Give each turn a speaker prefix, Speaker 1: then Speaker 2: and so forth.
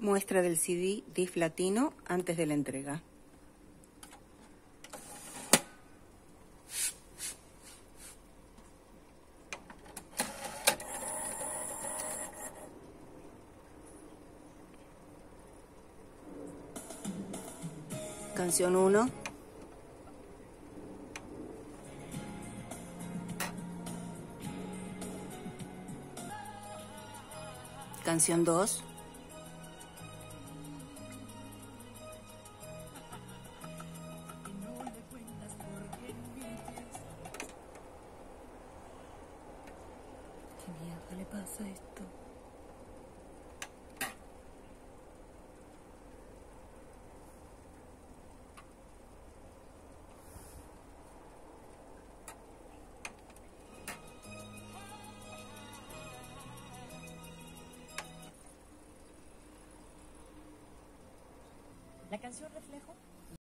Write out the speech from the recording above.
Speaker 1: Muestra del CD DIF Latino antes de la entrega. Canción 1. Canción 2.
Speaker 2: ¿Qué mierda le pasa esto?
Speaker 3: La canción Reflejo